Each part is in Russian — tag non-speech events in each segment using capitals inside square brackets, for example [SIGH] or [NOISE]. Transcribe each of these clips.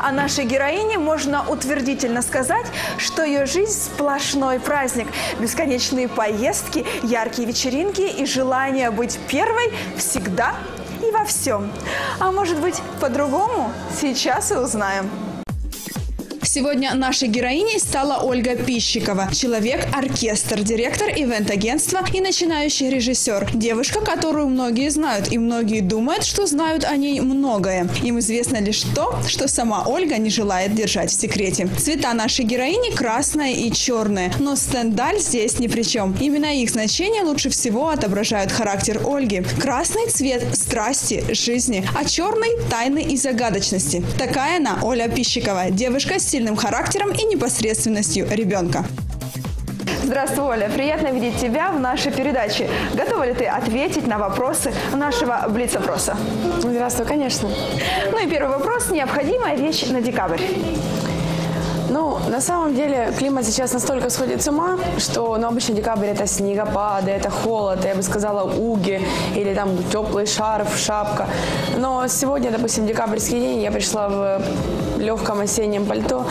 О нашей героине можно утвердительно сказать, что ее жизнь сплошной праздник. Бесконечные поездки, яркие вечеринки и желание быть первой всегда и во всем. А может быть по-другому? Сейчас и узнаем. Сегодня нашей героиней стала Ольга Пищикова. Человек-оркестр, директор ивент-агентства и начинающий режиссер. Девушка, которую многие знают, и многие думают, что знают о ней многое. Им известно лишь то, что сама Ольга не желает держать в секрете. Цвета нашей героини красное и черное, но стендаль здесь ни при чем. Именно их значения лучше всего отображают характер Ольги. Красный цвет страсти, жизни, а черный – тайны и загадочности. Такая она, Оля Пищикова, девушка с сильным характером и непосредственностью ребенка. Здравствуй, Оля. Приятно видеть тебя в нашей передаче. Готова ли ты ответить на вопросы нашего Блиц-опроса? Здравствуй, конечно. Ну и первый вопрос. Необходимая вещь на декабрь? Ну, на самом деле, климат сейчас настолько сходит с ума, что, ну, обычно декабрь это снегопады, это холод, я бы сказала, уги, или там теплый шарф, шапка. Но сегодня, допустим, декабрьский день, я пришла в легком осеннем пальто,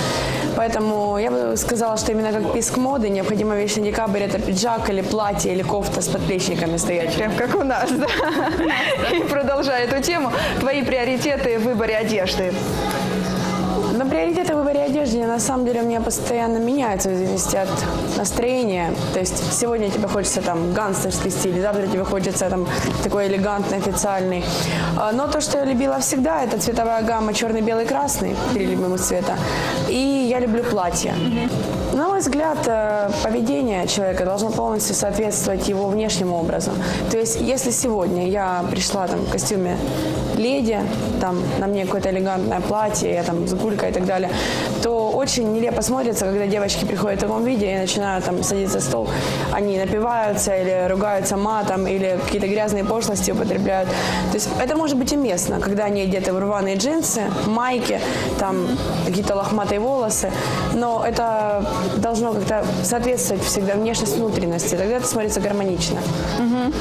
поэтому я бы сказала, что именно как писк моды, необходимая вещь на декабрь это пиджак или платье, или кофта с подплечниками стоять. Прям как у нас, да? [LAUGHS] И продолжая эту тему, твои приоритеты в выборе одежды. Но приоритеты в выборе одежды на самом деле у меня постоянно меняются в зависимости от настроения. То есть сегодня тебе хочется там гангстерский стиль, завтра тебе хочется там такой элегантный, официальный. А, но то, что я любила всегда, это цветовая гамма черный, белый, красный, три любимых цвета. И я люблю платья. На мой взгляд, э, поведение человека должно полностью соответствовать его внешнему образу. То есть, если сегодня я пришла там в костюме леди, там на мне какое-то элегантное платье, я там с гулькой и так далее, то очень нелепо смотрится, когда девочки приходят в таком виде и начинают там садиться за стол, они напиваются или ругаются матом, или какие-то грязные пошлости употребляют. То есть это может быть уместно, когда они одеты в рваные джинсы, майки, там какие-то лохматые волосы, но это должно как-то соответствовать всегда внешность внутренности, тогда это смотрится гармонично. Угу.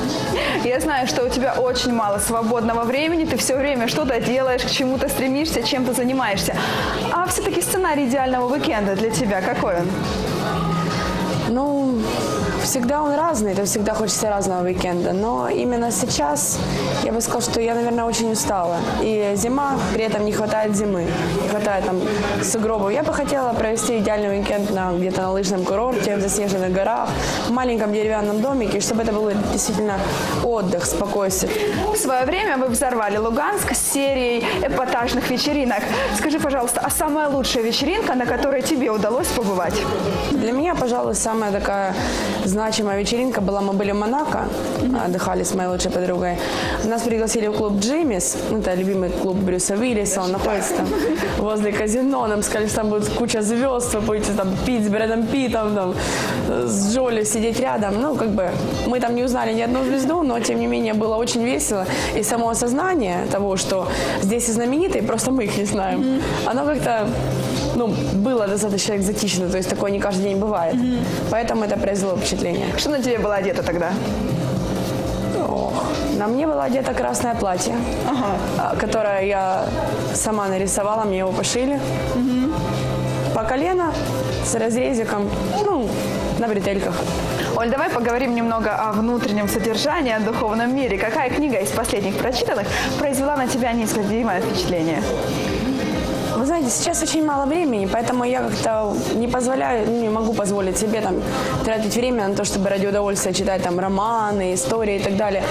Я знаю, что у тебя очень мало свободного времени, ты все время что-то делаешь, к чему-то стремишься, чем-то занимаешься. А все-таки сценарий идеального уикенда для тебя какой он? Ну, всегда он разный, то всегда хочется разного уикенда. Но именно сейчас я бы сказала, что я, наверное, очень устала. И зима, при этом не хватает зимы, не хватает там сугробов. Я бы хотела провести идеальный уикенд на, где-то на лыжном курорте, в заснеженных горах, в маленьком деревянном домике, чтобы это был действительно отдых, спокойствие. В свое время вы взорвали Луганск с серией эпатажных вечеринок. Скажи, пожалуйста, а самая лучшая вечеринка, на которой тебе удалось побывать? Для меня, пожалуй, самая такая значимая вечеринка была, мы были в Монако, отдыхали с моей лучшей подругой. Нас пригласили в клуб Джиммис, это любимый клуб Брюса Уиллиса, он находится там возле казино, нам сказали, что там будет куча звезд, вы будете там пить с Брэдом Питом, там, с Джоли сидеть рядом. Ну, как бы, мы там не узнали ни одну звезду, но, тем не менее, было очень весело. И само осознание того, что здесь и знаменитые, просто мы их не знаем, оно как-то ну, было достаточно экзотично, то есть такое не каждый день бывает. Mm-hmm. Поэтому это произвело впечатление. Что на тебе было одето тогда? Ох, на мне было одето красное платье, ага. которое я сама нарисовала, мне его пошили. Угу. По колено, с разрезиком, ну, на бретельках. Оль, давай поговорим немного о внутреннем содержании, о духовном мире. Какая книга из последних прочитанных произвела на тебя неизгладимое впечатление? Вы знаете, сейчас очень мало времени, поэтому я как-то не позволяю, ну, не могу позволить себе там тратить время на то, чтобы ради удовольствия читать там романы, истории и так далее.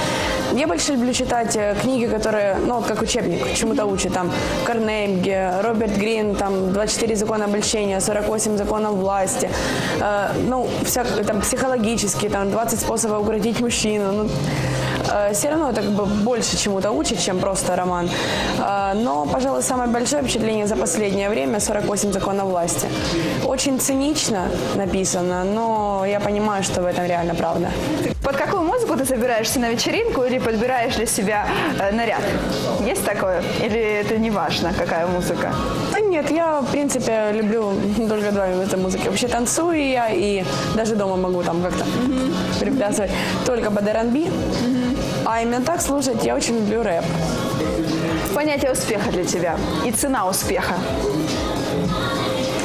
Я больше люблю читать э, книги, которые, ну, как учебник, чему-то учат, там, Карнеги, Роберт Грин, там, 24 закона обольщения, 48 законов власти, э, ну, вся, там, психологические, там, 20 способов укротить мужчину, ну, все равно это как бы больше чему-то учит, чем просто роман. Э, но, пожалуй, самое большое впечатление за последнее время 48 законов власти. Очень цинично написано, но я понимаю, что в этом реально правда. Под какую музыку ты собираешься на вечеринку или подбираешь для себя э, наряд? Есть такое? Или это не важно, какая музыка? Да нет, я, в принципе, люблю только два вида музыки. Вообще танцую я и даже дома могу там как-то mm-hmm. приплясывать только под R&B. Mm-hmm. А именно так слушать я очень люблю рэп. понятие успеха для тебя и цена успеха?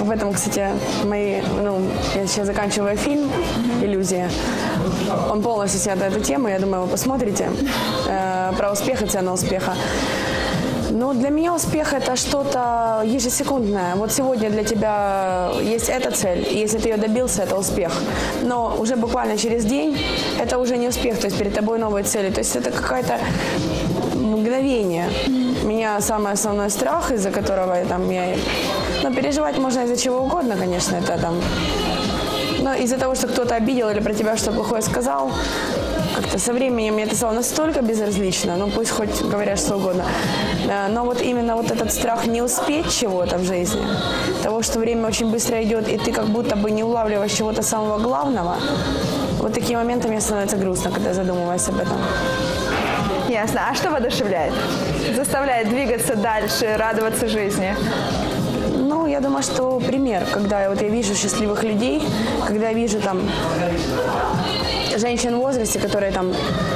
В этом, кстати, мои, ну, я сейчас заканчиваю фильм «Иллюзия». Он полностью снят на эту тему, я думаю, вы посмотрите. Э, про успех и цену успеха. Ну, для меня успех – это что-то ежесекундное. Вот сегодня для тебя есть эта цель, и если ты ее добился, это успех. Но уже буквально через день это уже не успех, то есть перед тобой новые цели. То есть это какая-то мгновение. У меня самый основной страх, из-за которого я там я... Ну, переживать можно из-за чего угодно, конечно, это там но из-за того, что кто-то обидел или про тебя что плохое сказал, как-то со временем мне это стало настолько безразлично, ну пусть хоть говорят что угодно. Но вот именно вот этот страх не успеть чего-то в жизни, того, что время очень быстро идет, и ты как будто бы не улавливаешь чего-то самого главного, вот такие моменты мне становится грустно, когда задумываюсь об этом. Ясно. А что воодушевляет? Заставляет двигаться дальше, радоваться жизни? Думаю, что пример, когда вот я вижу счастливых людей, когда я вижу там женщин в возрасте, которые там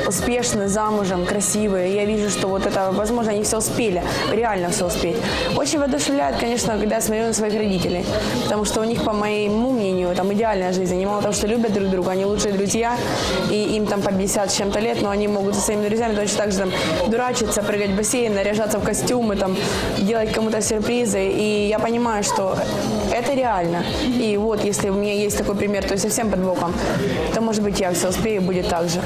успешны, замужем, красивые. Я вижу, что вот это, возможно, они все успели, реально все успеть. Очень воодушевляет, конечно, когда я смотрю на своих родителей, потому что у них, по моему мнению, там идеальная жизнь. Они мало того, что любят друг друга, они лучшие друзья, и им там по 50 с чем-то лет, но они могут со своими друзьями точно так же там дурачиться, прыгать в бассейн, наряжаться в костюмы, там, делать кому-то сюрпризы. И я понимаю, что это реально. И вот, если у меня есть такой пример, то есть совсем под боком, то, может быть, я все успею, будет так же.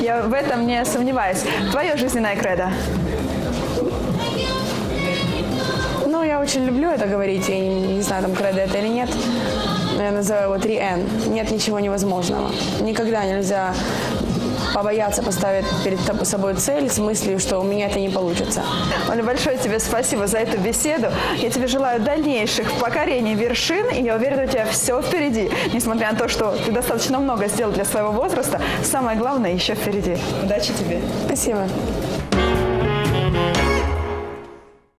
Я в этом не сомневаюсь. Твое жизненное кредо? Ну, я очень люблю это говорить. Я не, не знаю, там кредо это или нет. Я называю его 3N. Нет ничего невозможного. Никогда нельзя побояться поставить перед собой цель с мыслью, что у меня это не получится. Оля, большое тебе спасибо за эту беседу. Я тебе желаю дальнейших покорений вершин, и я уверена, у тебя все впереди. Несмотря на то, что ты достаточно много сделал для своего возраста, самое главное еще впереди. Удачи тебе. Спасибо.